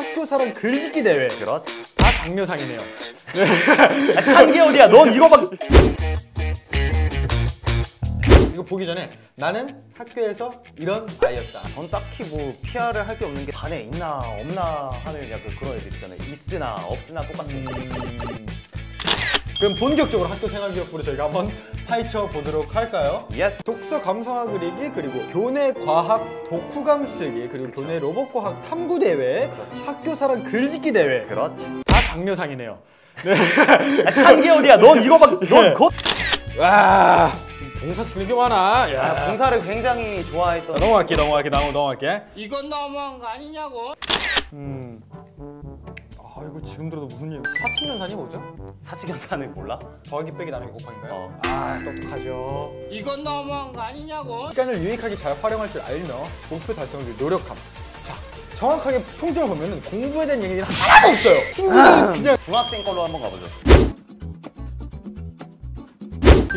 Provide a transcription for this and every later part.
학교사랑 글짓기 대회 그렇지. 다 장려상이네요. 한게 어디야? 넌 이거밖에. 이거 보기 전에 나는 학교에서 이런 아이였다. 전 딱히 뭐 PR을 할 게 없는 게 반에 있나 없나 하는 약간 그런 애들 있잖아요. 있으나 없으나 똑같은. 음... 그럼 본격적으로 학교 생활 기록부를 저희가 한번 파헤쳐 보도록 할까요? yes. 독서 감상화 그리기 그리고 교내 과학 독후감 쓰기 그리고 그쵸. 교내 로봇 과학 탐구 대회 그렇지. 학교 사랑 글짓기 대회 그렇지. 다 장려상이네요. 한게 어디야? 넌 이거밖에. 넌 예. 곧. 와 봉사 쓰는 게 많아. 야. 아, 봉사를 굉장히 좋아했던. 자, 넘어갈게 넘어갈게 넘어 넘어갈게. 이건 너무한 거 아니냐고? 음. 아 이거 지금 들어도 무슨 일? 사칙연산이 뭐죠? 사칙연산을 몰라? 더하기 빼기 나누기 곱하기인가요? 어. 아 똑똑하죠. 이건 너무한 거 아니냐고? 시간을 유익하게 잘 활용할 줄 알며 목표 달성을 위해 노력함. 자 정확하게 통점을 보면은 공부에 대한 얘기는 하나도 없어요. 친구들 그냥 중학생 걸로 한번 가보죠.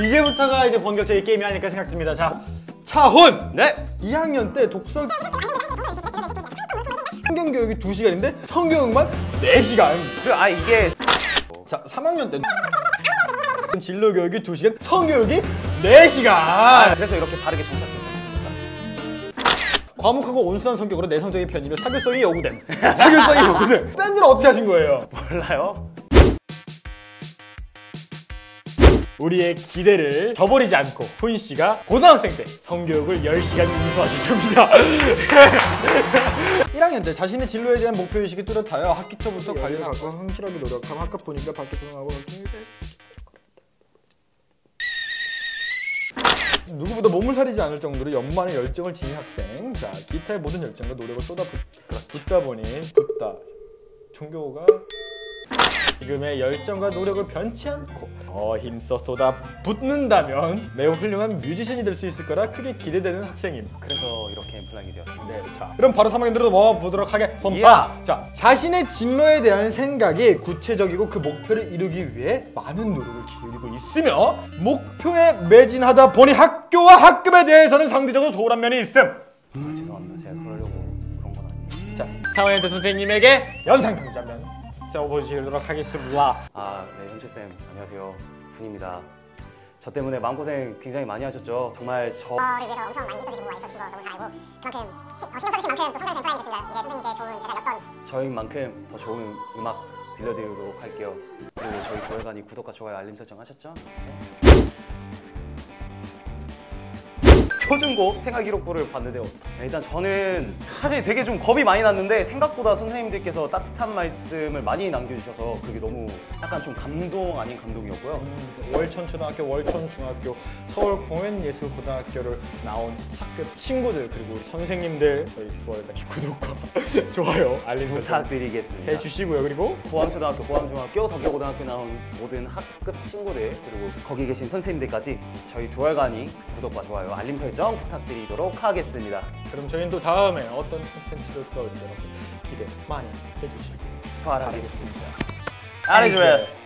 이제부터가 이제 본격적인 게임이 아닐까 생각됩니다. 자 차훈 네. 2학년 때 독서 성경 교육이 2시간인데 성경만 4시간. 그, 아 이게 자 3학년 때 진로 교육이 2시간, 성교육이 아, 4시간. 그래서 이렇게 바르게 않습니까? 과묵하고 온순한 성격으로 내성적인 편이며 사교성이 요구됨. 사교성이 요구됨. 밴드를 어떻게 하신 거예요? 몰라요? 우리의 기대를 저버리지 않고 훈 씨가 고등학생 때 성교육을 10시간 이수하셨습니다. 1학년 때 자신의 진로에 대한 목표의식이 뚜렷하여 학기 초부터 관리하고 성실하게 노력함 학급 보니까 밖에 조용하고 누구보다 몸을 사리지 않을 정도로 연만의 열정을 지닌 학생. 자 기타의 모든 열정과 노력을 쏟아붓다 보니 붓다. 종교가 지금의 열정과 노력을 변치 않고 더 힘써 쏟아 붓는다면 매우 훌륭한 뮤지션이 될 수 있을 거라 크게 기대되는 학생임. 그래서 이렇게 N.Flying이 되었습니다. 네, 자, 그럼 바로 3학년으로 넘어보도록 하겠습니다. 이야. 자, 자신의 진로에 대한 생각이 구체적이고 그 목표를 이루기 위해 많은 노력을 기울이고 있으며 목표에 매진하다 보니 학교와 학급에 대해서는 상대적으로 소홀한 면이 있음. 아, 죄송합니다. 제가 그러려고 그런 건 아니에요. 자, 3학년 때 선생님에게 영상 편지 한번 써보시도록 하겠습니다. 아, 네, 현철 쌤 안녕하세요. 훈입니다. 저 때문에 마음고생 굉장히 많이 하셨죠. 정말 저 저를 위해서 엄청 많이 힘써주시고 많이 써주시고 너무 잘 알고 그만큼 시- 어, 신경 써주신 만큼 또 성장된 N.Flying이 됐습니다. 이제 선생님께 좋은 제자였던 저인 만큼 더 좋은 음악 들려드리도록 할게요. 그리고 저희 조회관이 구독과 좋아요 알림 설정 하셨죠? 네. 초중고 생활기록부를 봤는데요. 네, 일단 저는 사실 되게 좀 겁이 많이 났는데 생각보다 선생님들께서 따뜻한 말씀을 많이 남겨주셔서 그게 너무 약간 좀 감동 아닌 감동이었고요. 음, 월천초등학교, 월천중학교, 서울공연예술고등학교를 나온 학급 친구들 그리고 선생님들 저희 두월까지 구독과 좋아요, 알림 부탁드리겠습니다. 해주시고요. 그리고 고암초등학교, 고암중학교, 덕여고등학교 나온 모든 학급 친구들 그리고 거기 계신 선생님들까지 저희 두알간이 구독과 좋아요, 알림 설정 부탁드리도록 하겠습니다. 그럼 저희는 또 다음에 어떤 콘텐츠로 돌아올지 여러분 기대 많이 해주시고 바라겠습니다. 알려줘요.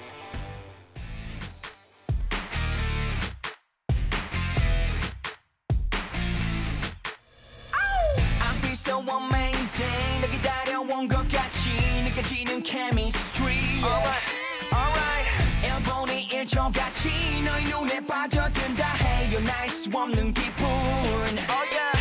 So amazing 너 기다려온 것 같이 느껴지는 chemistry Alright, alright 일본의 일초같이 너의 눈에 빠져든다. 해요 날 수 없는 기분. Oh